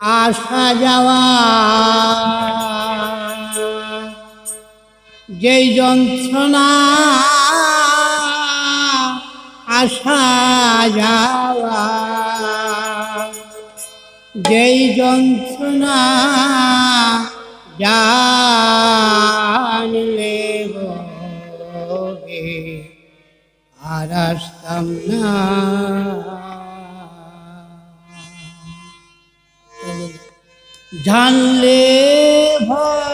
আসা যাওয়া। যেই যন্ত্রণা আসা যাওয়া। যেই যন্ত্রণা জানলে আর আসতাম না। জানলে ভবে আর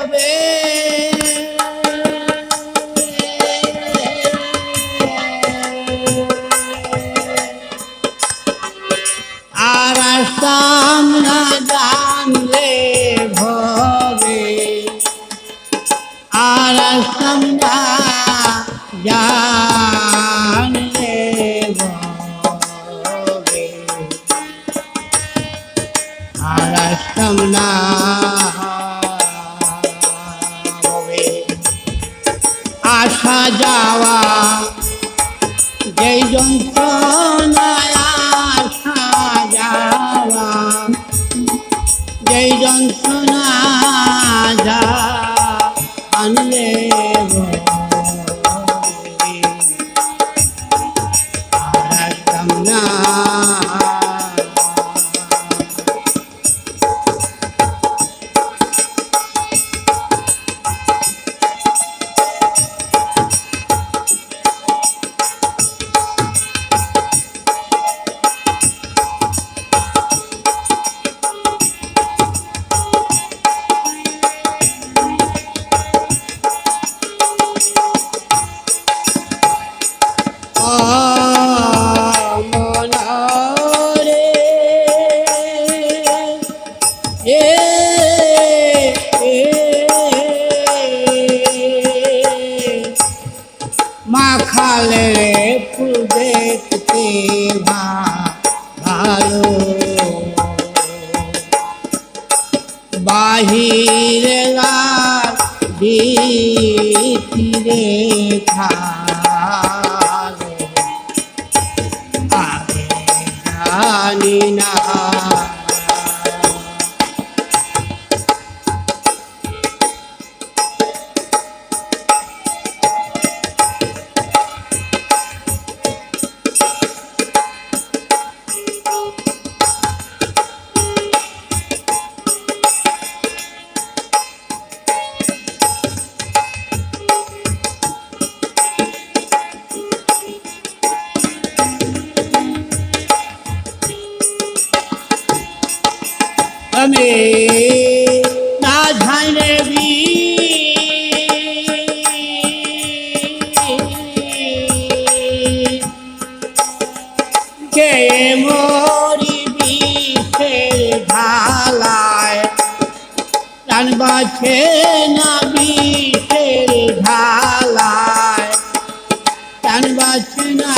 আসা যাওয়া যেই যন্ত্রণায় মাখালে ফুল দেখতে ভালো। বাহিরে গাছ ভিতরে খালো। জানি না বাছে না বিষের না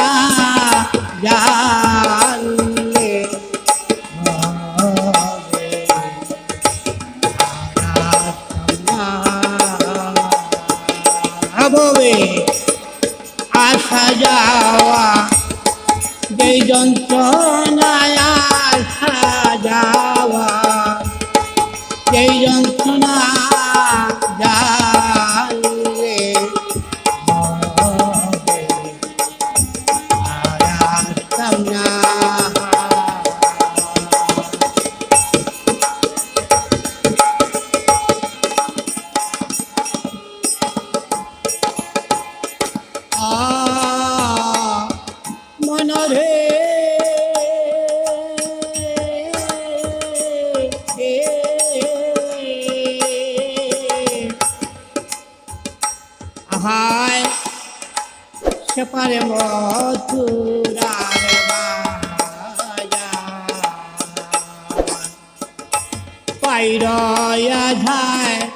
জানলে যাওয়া যেই যন্ত্রণায় যাওয়া যন্ত্রণা আ মনরে। আহায় সেপারে মথুরার পাইরয়া ধায়